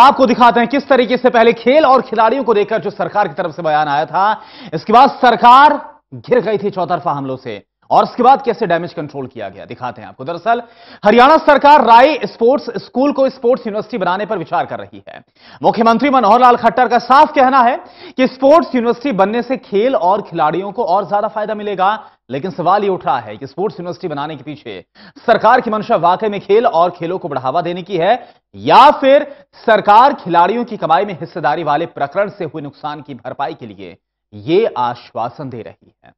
आपको दिखाते हैं किस तरीके से पहले खेल और खिलाड़ियों को देखकर जो सरकार की तरफ़ से बयान आया था। इसके बाद सरकार घिर गई थी चौतरफा हमलों से। और उसके बाद कैसे डैमेज कंट्रोल किया गया? दिखाते हैं आपको। दरअसल, हरियाणा सरकार राय स्पोर्ट्स स्कूल को स्पोर्ट्स यूनिवर्सिटी बनाने पर विचार कर रही है। मुख्यमंत्री मनोहर लाल खट्टर का साफ़ कहना है कि स्पोर्ट्स यूनिवर्सिटी बनने से खेल और खिलाड़ियों को और ज़्यादा फ़ायदा मिलेगा, लेकिन सवाल यह उठ रहा है कि स्पोर्ट्स यूनिवर्सिटी बनाने के पीछे सरकार की मंशा वाकई में खेल और खेलों को बढ़ावा देने की है, या फिर सरकार खिलाड़ियों की कमाई में हिस्सेदारी वाले प्रकरण से हुए नुकसान की भरपाई के लिए यह आश्वासन दे रही है।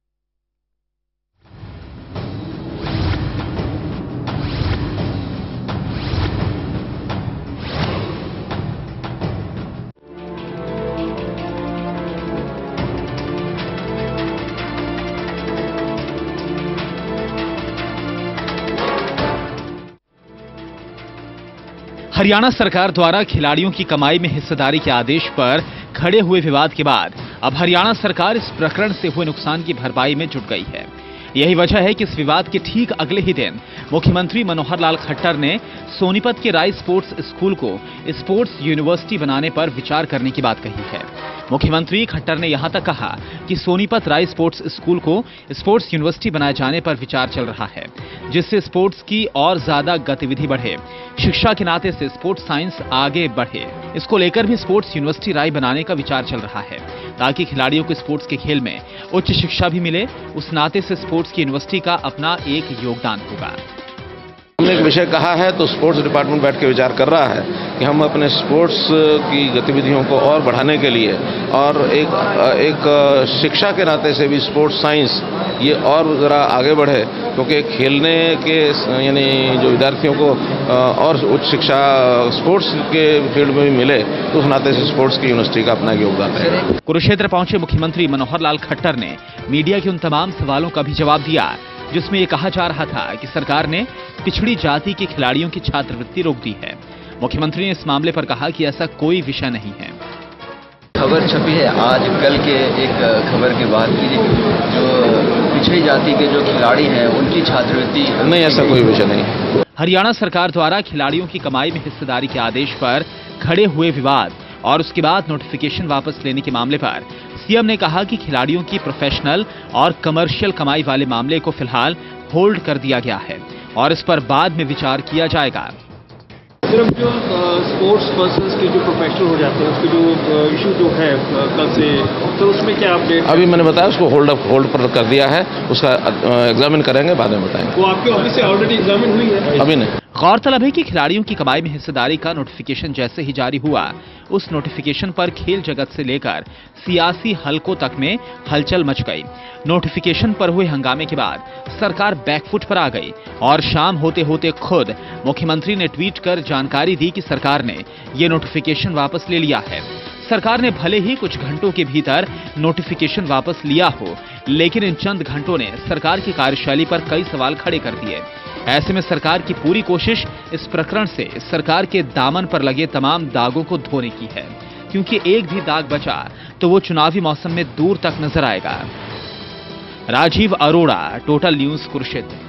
हरियाणा सरकार द्वारा खिलाड़ियों की कमाई में हिस्सेदारी के आदेश पर खड़े हुए विवाद के बाद अब हरियाणा सरकार इस प्रकरण से हुए नुकसान की भरपाई में जुट गई है। यही वजह है कि इस विवाद के ठीक अगले ही दिन मुख्यमंत्री मनोहर लाल खट्टर ने सोनीपत के राय स्पोर्ट्स स्कूल को स्पोर्ट्स यूनिवर्सिटी बनाने पर विचार करने की बात कही है। मुख्यमंत्री खट्टर ने यहाँ तक कहा कि सोनीपत राय स्पोर्ट्स स्कूल को स्पोर्ट्स यूनिवर्सिटी बनाए जाने पर विचार चल रहा है, जिससे स्पोर्ट्स की और ज़्यादा गतिविधि बढ़े। शिक्षा के नाते से स्पोर्ट्स साइंस आगे बढ़े। इसको लेकर भी स्पोर्ट्स यूनिवर्सिटी राय बनाने का विचार चल रहा है, ताकि खिलाड़ियों को स्पोर्ट्स के खेल में उच्च शिक्षा भी मिले। उस नाते से स्पोर्ट्स की यूनिवर्सिटी का अपना एक योगदान होगा। हमने एक विषय कहा है तो स्पोर्ट्स डिपार्टमेंट बैठ के विचार कर रहा है। कि हम अपने स्पोर्ट्स की गतिविधियों को और बढ़ाने के लिए और एक एक शिक्षा के नाते से भी स्पोर्ट्स साइंस ये और ज़रा आगे बढ़े, क्योंकि खेलने के यानी जो विद्यार्थियों को और उच्च शिक्षा, स्पोर्ट्स के फ़ील्ड में भी मिले तो उस नाते से स्पोर्ट्स की यूनिवर्सिटी का अपना योगदान है कुरुक्षेत्र पहुँचे मुख्यमंत्री मनोहर लाल खट्टर ने। मीडिया के उन तमाम सवालों का भी जवाब दिया, जिसमें ये कहा जा रहा था कि सरकार ने पिछड़ी जाति के खिलाड़ियों की छात्रवृत्ति रोक दी है। मुख्यमंत्री ने इस मामले पर कहा कि ऐसा कोई विषय नहीं है। खबर छपी है आज कल के एक खबर के बाद की जो पिछड़ी जाति के जो खिलाड़ी हैं उनकी छात्रवृत्ति नहीं ऐसा कोई विषय नहीं हरियाणा सरकार द्वारा खिलाड़ियों की कमाई में हिस्सेदारी के आदेश पर खड़े हुए विवाद और उसके बाद नोटिफिकेशन वापस लेने के मामले पर सीएम ने कहा कि खिलाड़ियों की प्रोफेशनल और कमर्शियल कमाई वाले मामले को फ़िलहाल होल्ड कर दिया गया है और इस पर बाद में विचार किया जाएगा। सिर्फ़ जो स्पोर्ट्स पर्सन के जो प्रोफेशनल हो जाते हैं उसके जो इशू जो है कल से तो उसमें क्या अपडेट अभी मैंने बताया उसको होल्ड अप होल्ड पर कर दिया है उसका एग्जामिन करेंगे बाद में बताएँगे। वो आपके ऑफ़िस से ऑलरेडी एग्जामिन हुई है? अभी नहीं। गौरतलब है कि खिलाड़ियों की कमाई में हिस्सेदारी का नोटिफिकेशन जैसे ही जारी हुआ। उस नोटिफिकेशन पर खेल जगत से लेकर सियासी हलकों तक में हलचल मच गई। नोटिफिकेशन पर हुए हंगामे के बाद सरकार बैकफुट पर आ गई और शाम होते होते खुद मुख्यमंत्री ने ट्वीट कर जानकारी दी कि सरकार ने ये नोटिफिकेशन वापस ले लिया है। सरकार ने भले ही कुछ घंटों के भीतर नोटिफिकेशन वापस लिया हो, लेकिन इन चंद घंटों ने सरकार की कार्यशैली पर कई सवाल खड़े कर दिए। ऐसे में सरकार की पूरी कोशिश इस प्रकरण से सरकार के दामन पर लगे तमाम दागों को धोने की है। क्योंकि एक भी दाग बचा तो वो चुनावी मौसम में दूर तक नज़र आएगा। Rajiv Arora total news Kurukshetra